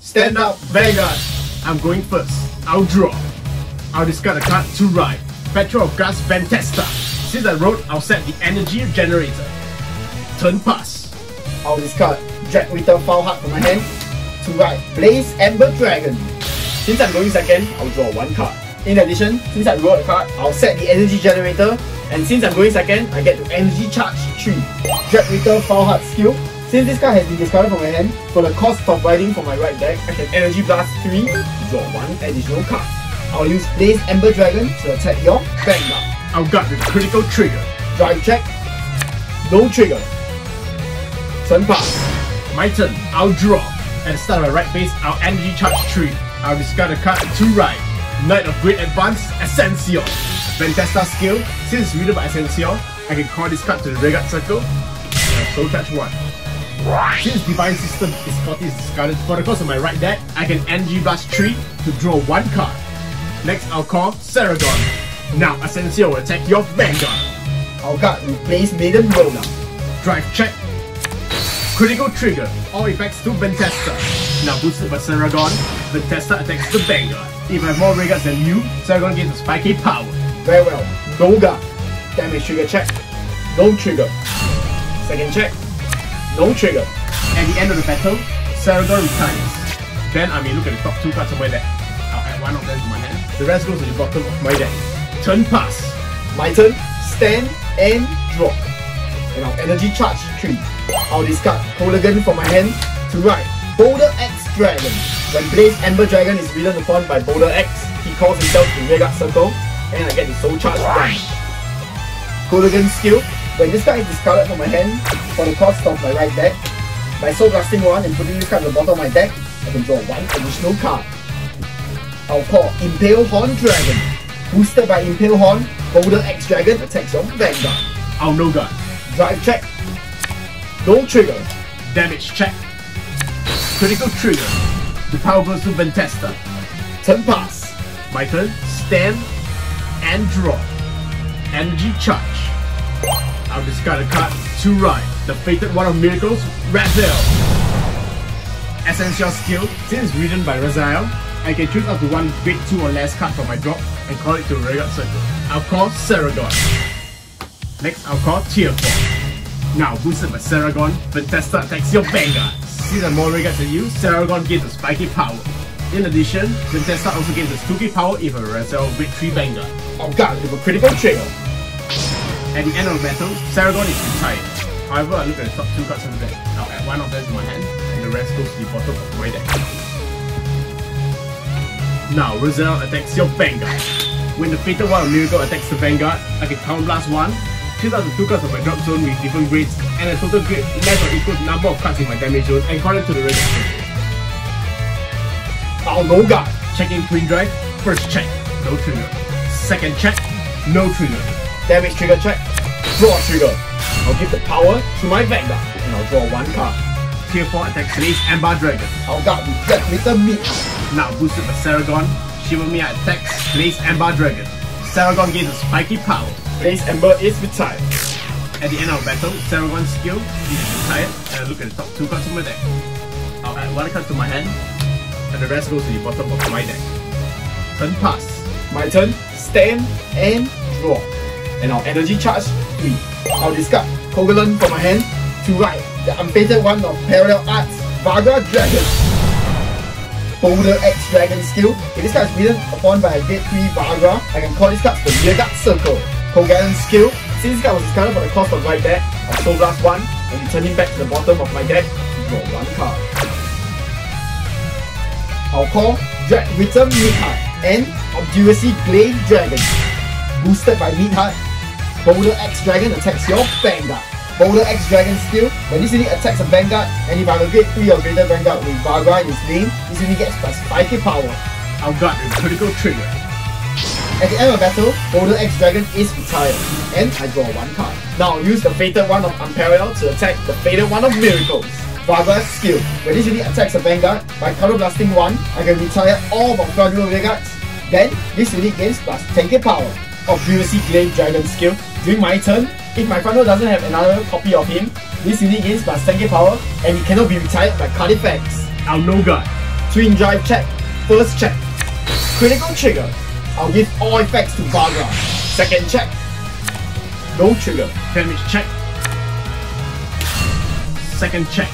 Stand up, Vanguard. I'm going first. I'll draw. I'll discard a card to ride. Petrol of Gas Ventesta. Since I wrote, I'll set the energy generator. Turn pass. I'll discard Jack Ritter Foul Heart from my hand. To ride, Blaze Ember Dragon. Since I'm going second, I'll draw one card. In addition, since I rolled a card, I'll set the energy generator. And since I'm going second, I get to energy charge 3. Jack Ritter Foul Heart skill. Since this card has been discarded from my hand, for the cost of riding for my ride deck, I can energy blast 3 to draw one additional card. I'll use Blaze Ember Dragon to attack your Vanguard. I'll gut with critical trigger. Drive check. No trigger. Turn pass. My turn. I'll draw. At the start of my right base, I'll energy charge 3. I'll discard a card to ride. Knight of Great Advance, Ascension. Ventesta skill. Since it's readable by Ascension, I can call this card to the Regat Circle. And I'll soul touch 1. Since Divine Sister is is discarded for the cost of my ride deck, I can energy blast 3 to draw 1 card. Next, I'll call Saragon. Now, Ascension will attack your Vanguard. I'll cut with Blaze Maiden Roller. Drive check. Critical trigger. All effects to Ventesta. Now boosted by Saragon, Ventesta attacks the Vanguard. If I have more regards than you, Saragon gains a spiky power. Very well. Guard. Damage trigger check. No trigger. Second check. No trigger. At the end of the battle, Saragon retires. Then I may look at the top two cards of my deck. I'll add one of them to my hand. The rest goes to the bottom of my deck. Turn pass. My turn. Stand and drop. And I'll energy charge 3. I'll discard Hooligan from my hand to right. Boulder X Dragon. When Blaze Ember Dragon is ridden upon by Boulder X, he calls himself to Rearguard Circle, and I get the Soul Charge. Hooligan skill. When this card is discarded from my hand for the cost of my ride deck, by Soul Blasting 1 and putting this card at the bottom of my deck, I can draw one additional card. I'll call Impale Horn Dragon. Boosted by Impale Horn, Boulder X Dragon attacks your Vanguard. I'll no guard. Drive check. No trigger. Damage check. Critical trigger. The power goes to Ventesta. Turn pass. My turn. Stand and draw. Energy charge. I'll discard a card to ride. The fated one of miracles, Rezael. Essential skill. Since ridden by Rezael, I can choose up to one big two or less card from my drop and call it to Regat Circle. I'll call Saragon. Next, I'll call 4. Now, boosted by Saragon, Ventesta attacks your Vanguard. See the more regards than you, Saragon gains a spiky power. In addition, Ventesta also gains a spooky power if a Rezael Victory Vanguard. I'll guard with a critical trigger. At the end of the battle, Saragon is retired. However, I look at the top two cards of the deck. I'll add one of them to my hand, and the rest goes to the bottom of my deck. Now, Rezael attacks your Vanguard. When the Fatal of Miracle attacks the Vanguard, I can Count Blast 1, choose out the two cards of my drop zone with different grades, and a total grade less or equal number of cards in my damage zone, and call to the Circle. I'll no guard. Checking Twin Drive, first check, no trigger. Second check, no trigger. Damage trigger check. Draw trigger. I'll give the power to my Vanguard, and I'll draw one card. Tier 4 attacks Blaze Ember Dragon. I'll guard with Jet Meter Meat. Now boosted by Saragon, Shivamia attacks Blaze Ember Dragon. Saragon gains a spiky power. Blaze Ember is retired. At the end of battle, Saragon's skill is retired, and I look at the top two cards of my deck. I'll add one card to my hand, and the rest goes to the bottom of my deck. Turn pass. My turn. Stand and draw. And I'll energy charge 3. I'll discard Kogalan from my hand to right. The unfated one of Parallel Arts, Varga Dragres. Boulder X Dragon skill. If this card is ridden upon by a grade 3 Vaga, I can call this card the Rearguard Circle. Kogalan skill. Since this card was discarded for the cost of ride deck, I'll Soul Blast 1 and return him back to the bottom of my deck to draw one card. I'll call Drag Return Midheart and Obduracy Glaive Dragon. Boosted by Midheart, Boulder X Dragon attacks your Vanguard. Boulder X Dragon skill, when this unit attacks a Vanguard, and if I have a grade 3 or greater Vanguard with Vagra in its name, this unit gets plus 5k power. I've got a critical trigger. At the end of battle, Boulder X Dragon is retired, and I draw one card. Now use the Fated One of Unparalleled to attack the Fated One of Miracles. Vagra's skill. When this unit attacks a Vanguard, by counter blasting 1, I can retire all of Fraudulent Vanguards. Then, this unit gains plus 10k power. Obduracy Glaive Dragon skill. During my turn, if my front row doesn't have another copy of him, this unit gains plus 10k power, and it cannot be retired by card effects. I'll no guard. Twin Drive check. First check. Critical trigger. I'll give all effects to Bagra. Second check. No trigger. Damage check. Second check.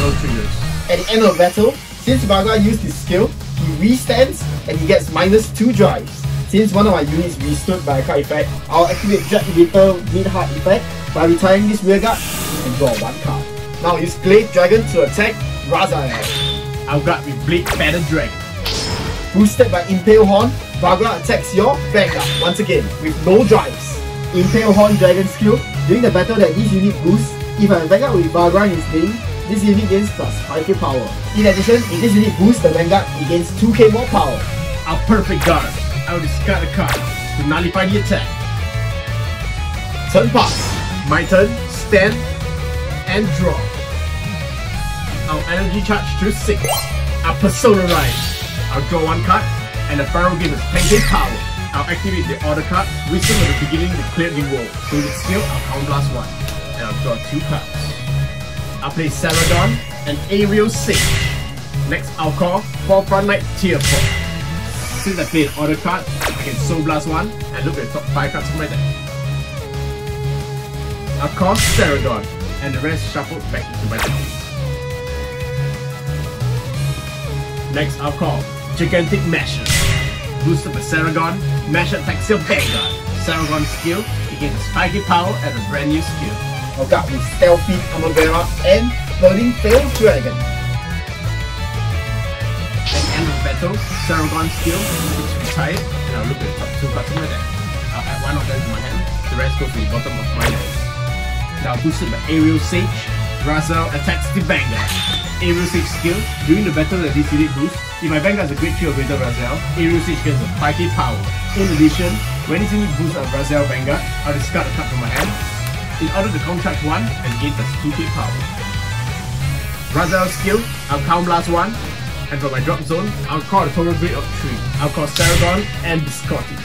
No triggers. At the end of battle, since Bagra used his skill, he restands and he gets minus 2 drives. Since one of my units restood by a card effect, I'll activate Jet Eater mid-hard effect by retiring this rear guard and draw one card. Now use Glaive Dragon to attack Rezael. I've got with Blade Feather Dragon. Boosted by Impale Horn, Bagra attacks your Vanguard once again with no drives. Impale Horn Dragon skill, during the battle that this unit boosts, if I Vanguard with Bagra in his name, this unit gains plus 5k power. In addition, if this unit boosts the Vanguard, it gains 2k more power. A perfect guard. I discard a card to nullify the attack. Turn pass. My turn, stand, and draw. Our energy charge to 6. Our persona rise. I'll draw one card, and the Pharaoh gives us 10k power. I'll activate the order card, Wisdom at the beginning to clear the wall. So with skill, I'll count blast 1. And I'll draw 2 cards. I'll play Saragon and Aerial Sage. Next, I'll call Forefront Knight Tier 4. Since I played order card, I can Soul Blast 1 and look at the top 5 cards of my deck. I'll call Saragon and the rest shuffled back into my deck. Next, I'll call Gigantic Masher. Boosted by Saragon, Masher attacks your Vanguard. Saragon skill, he gains 5k power and a brand new skill. I'll guard with Stealthy Amabera and Burning Flail Dragon. At the end of battle, Saragon skill is retired, and I'll look at two deck. I'll add one of them to my hand, the rest goes to the bottom of my deck. Now boosted by Aerial Sage, Rezael attacks the Vanguard. Aerial Sage skill, during the battle that this unit boosts, if my Vanguard is a grade 3 or greater Rezael, Aerial Sage gets a 5k power. In addition, when this unit boosts a Rezael Vanguard, I'll discard a card from my hand, in order to contract 1 and gain plus 2k power. Rezael skill, I'll count blast 1, and for my drop zone, I'll call a total grade of 3. I'll call Saragon and Biscotti.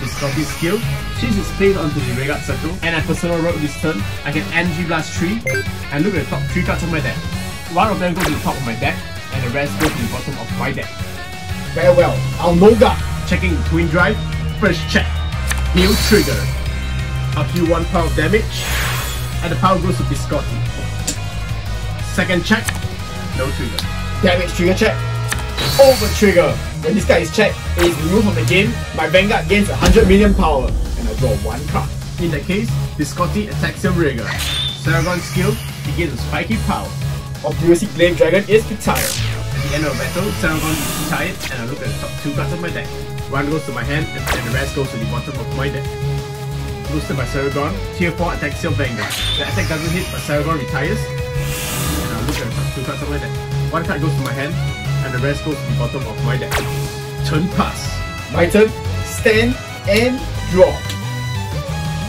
Biscotti skill, she's it's placed onto the Rearguard Circle, and I personal road this turn, I can Energy Blast 3 and look at the top 3 cards of my deck. One of them goes to the top of my deck, and the rest goes to the bottom of my deck. Very well. I'll no guard. Checking Twin Drive, first check. Heal trigger. I'll heal 1 power of damage, and the power goes to Biscotti. Second check, no trigger. Damage trigger check. Over trigger. When this guy is checked, it is removed from the game. My Vanguard gains 100 million power, and I draw one card. In that case, Biscotti attacks your guard. Saragon skill, he gains a spiky power. Obduracy Glaive Dragon is retired. At the end of the battle, Saragon is retired and I look at the top two cards of my deck. One goes to my hand and, and the rest goes to the bottom of my deck. Boosted by Saragon, tier 4 attacks your Vanguard. The attack doesn't hit but Saragon retires. And I'll look at the top two cards of my deck. One card goes to my hand and the rest goes to the bottom of my deck. Turn pass. My turn. Stand and draw.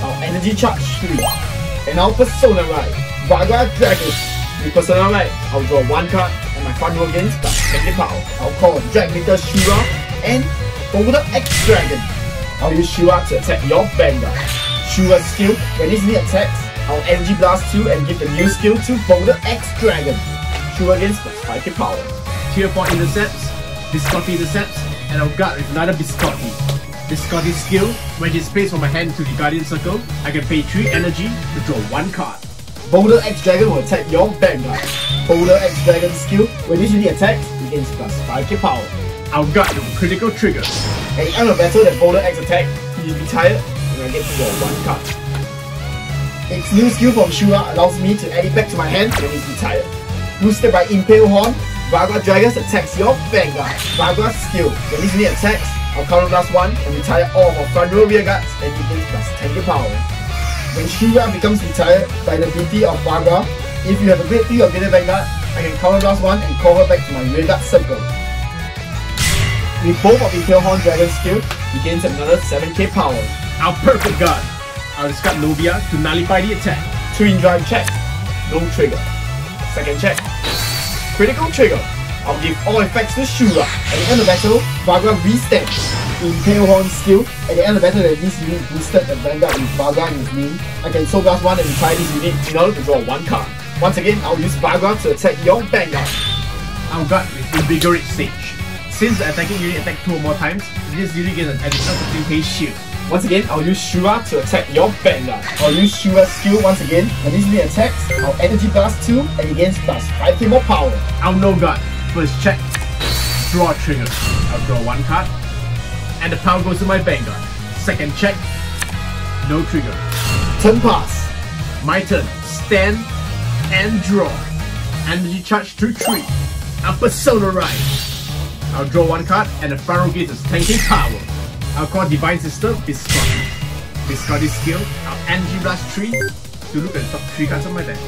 Our energy charge 3. And our persona ride. Varga Dragres. With persona ride, I'll draw one card and my front row gains plus 20 power. I'll call Dragmeter Shura and Boulder X Dragon. I'll use Shura to attack your Vanguard. Shura's skill, when this unit attacks, I'll Energy Blast 2 and give the new skill to Boulder X Dragon. Shura against plus 5k power. Tier 4 intercepts, Biscotti intercepts, and I'll guard with another Biscotti. Biscotti skill, when it's placed from my hand to the Guardian Circle, I can pay 3 energy to draw 1 card. Boulder X Dragon will attack your Vanguard. Boulder X Dragon skill, when this unit attacks, it gains plus 5k power. I'll guard with critical trigger. At the end of battle that Boulder X attack, he is retired and I get to draw one card. Its new skill from Shura allows me to add it back to my hand when it's retired. Boosted by Impale Horn, Vagra Dragons attacks your Vanguard. Vagra's skill, this unit attacks, I'll counter blast 1 and retire all of our front row rear guards and it gains plus 10k power. When Shura becomes retired by the ability of Vagra, if you have a grade 3 or greater Vanguard, I can counter blast 1 and call her back to my rear guard circle. With both of Impale Horn Dragon skill, he gains another 7k power. Our perfect guard. I'll discard Novia to nullify the attack. Twin drive check, no trigger. Second check, critical trigger. I'll give all effects to Shura. At the end of battle, Vagra restands. Impale Horn skill, at the end of battle that this unit boosted the Vanguard with Vagra in his name, I can Soul 1 and retire this unit in order to draw one card. Once again, I'll use Vagra to attack your Vanguard. I'll guard with Invigorate Sage. Since the attacking unit attack two or more times, this unit gains an additional 15k shield. Once again, I'll use Shura to attack your Vanguard. I'll use Shura's skill once again. When this unit attacks, I'll Energy Blast 2 and it gains plus 5k more power. I'll no guard. First check, draw trigger. I'll draw one card, and the power goes to my Vanguard. Second check, no trigger. Turn pass. My turn. Stand and draw. Energy charge to tree. I'll Persona Rise. I'll draw one card and the row gains its 10k power. I'll call Divine Sister Biscotti. Biscotti skill, I'll Energy Blast 3 to look at the top 3 cards of my deck.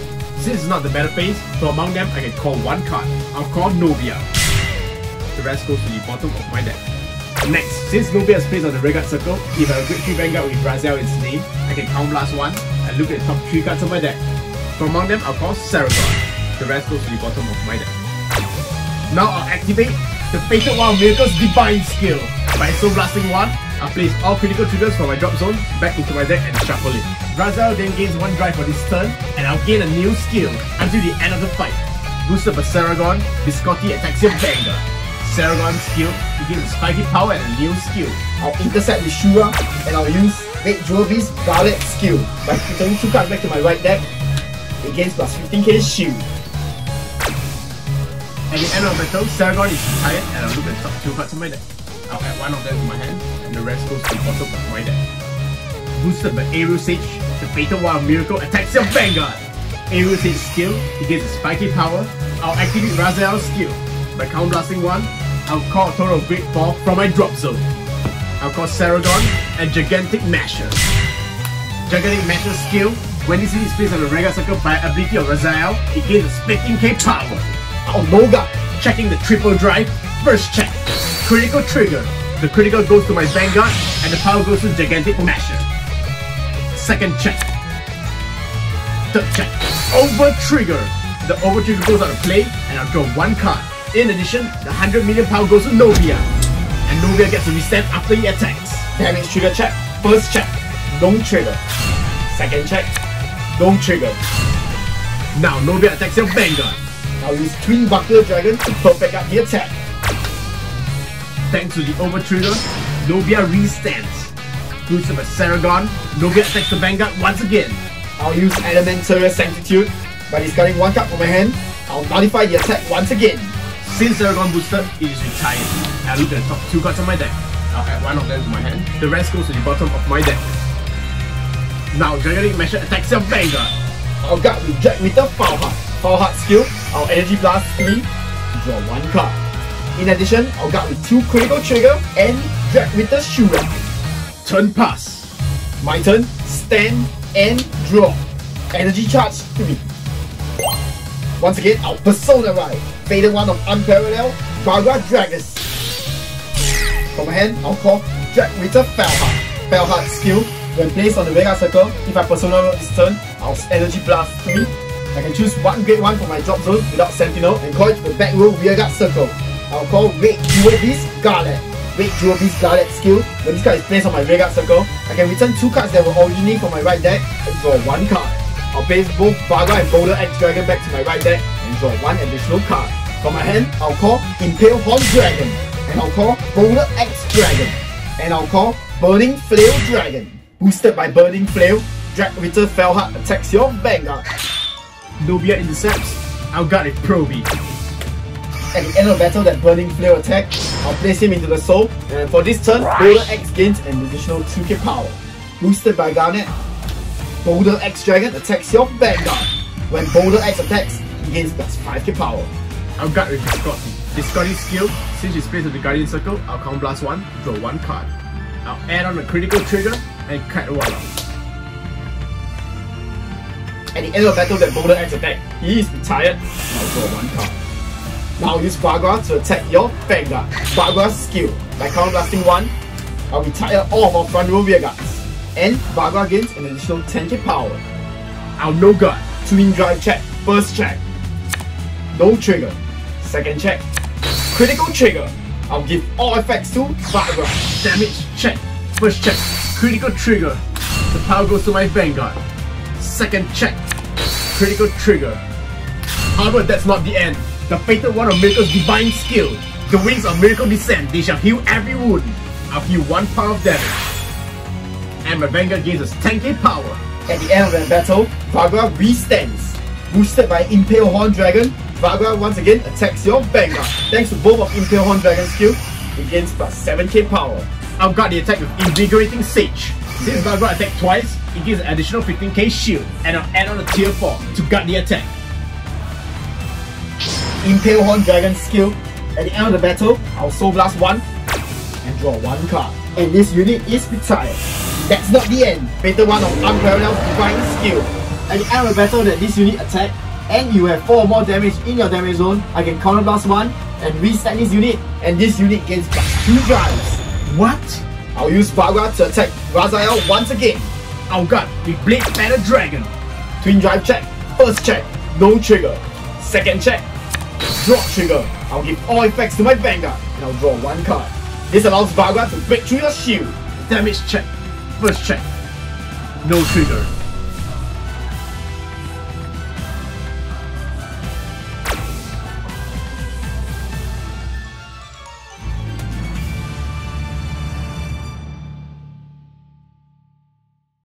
Since it's not the battle phase, so among them I can call one card. I'll call Novia. The rest goes to the bottom of my deck. Next, since Novia is placed on the Rearguard Circle, if I have a Grade 3 Vanguard with Rezael in its name, I can count blast 1 and look at the top 3 cards of my deck. From among them, I'll call Saragon. The rest goes to the bottom of my deck. Now I'll activate the Fated Wild Miracle's Divine skill. By Soul Blasting 1, I'll place all critical triggers from my drop zone back into my deck and shuffle it. Rezael then gains 1 drive for this turn, and I'll gain a new skill until the end of the fight. Boosted by Saragon, Biscotti attacks your Vanguard. Saragon's skill, gains spiky power and a new skill. I'll intercept with Shura and I'll use Red Jewelry's Garlet skill. By returning 2 cards back to my ride deck, it gains plus 15k shield. At the end of the battle, Saragon is retired and I'll look at the top 2 cards of my deck. I'll have one of them in my hand, and the rest goes to the bottom of my deck. Boosted by Aerial Sage, the Fatal Wild Miracle attacks your Vanguard! Aerial Sage skill, he gains a spiky power. I'll activate Rezael's skill. By Count Blasting 1, I'll call a total Great Ball from my drop zone. I'll call Saragon and Gigantic Masher. Gigantic Masher skill, when this is placed on the regular circle by ability of Rezael, it gains a 15k power. I'll Noga. Checking the triple drive, first check. Critical trigger. The critical goes to my Vanguard and the power goes to Gigantic Masher. Second check. Third check. Over trigger. The over trigger goes out of play and I'll draw one card. In addition, the 100 million power goes to Novia. And Novia gets a reset after he attacks. Damage trigger check. First check. Don't trigger. Second check. Don't trigger. Now Novia attacks your Vanguard. I'll use Twin Buckler Dragon to perfect up the attack. Thanks to the over trigger, Novia restands. Boosted by Saragon, Novia attacks the Vanguard once again. I'll use Elemental Sanctitude. By discarding one card from my hand, I'll nullify the attack once again. Since Saragon boosted, it is retired. I look at the top two cards of my deck. I'll add one of them to my hand. The rest goes to the bottom of my deck. Now Dragonic Masher attacks your Vanguard. I'll guard with Jack Ritter Foul Heart. Foul Heart skill, I'll Energy Blast 3, draw one card. In addition, I'll guard with two critical trigger and Jack Ritter Shura. Turn pass. My turn, stand and draw. Energy charge 3. Once again, I'll Persona Ride. Fated one of Unparalleled, Varga Dragres. From my hand, I'll call Jack Ritter Fellheart. Fellheart skill, when placed on the Vega Circle, if I Persona Ride this turn, I'll Energy Blast 3. I can choose one grade 1 for my drop zone without Sentinel and call it the back row Rearguard Circle. I'll call Red Jewel Beast Garlet. Red Jewel Beast Garlet skill, when this card is placed on my Rearguard Circle, I can return two cards that were originally from my ride deck and draw one card. I'll place both Varga and Boulder X Dragon back to my ride deck and draw one additional card. From my hand, I'll call Impale Horn Dragon, and I'll call Boulder X Dragon, and I'll call Burning Flail Dragon. Boosted by Burning Flail, Drag Ritter Fellheart attacks your Vanguard. Novia intercepts. I'll guard with Proby. At the end of battle, that Burning Flail attack, I'll place him into the soul, and for this turn, Boulder X gains an additional 2k power. Boosted by Garlet, Boulder X Dragon attacks your Vanguard. When Boulder X attacks, he gains plus 5k power. I'll guard with Biscotti. Biscotti skill, since it's placed on the Guardian Circle, I'll count blast 1, draw 1 card. I'll add on a critical trigger and cut one out. At the end of battle, that Boulder X attack, he is retired. I'll draw one card. Now use Varga to attack your Vanguard. Varga's skill. By counter blasting one, I'll retire all of our front row rear guards. And Varga gains an additional 10k power. I'll no guard. Twin drive check. First check. No trigger. Second check. Critical trigger. I'll give all effects to Varga. Damage check. First check. Critical trigger. The power goes to my Vanguard. Second check. Critical trigger. However, that's not the end. The fated one of Miracle's divine skill. The wings of Miracle descend. They shall heal every wound. I'll heal one power of damage. And my Vanguard gains us 10k power. At the end of the battle, Vagra re-stands. Boosted by Impale Horn Dragon, Vagra once again attacks your Vanguard. Thanks to both of Impale Horn Dragon's skill, it gains plus 7k power. I've got the attack with Invigorating Sage. Since Vagra attacked twice, it gives an additional 15k shield, and I'll add on a tier 4 to guard the attack. Impale Horn Dragon's skill. At the end of the battle, I'll Soul Blast 1 and draw one card. And this unit is retired. That's not the end. Fatal one of Unparalleled Divine Skill. At the end of the battle that this unit attack, and you have 4 more damage in your damage zone, I can Counter Blast 1 and reset this unit, and this unit gains plus 2 drives. What? I'll use Vagra to attack Rezael once again. I'll guard with Blade Spanner Dragon. Twin Drive check. First check, no trigger. Second check, drop trigger. I'll give all effects to my Vanguard and I'll draw one card. This allows Vagra to break through your shield. Damage check. First check. No trigger.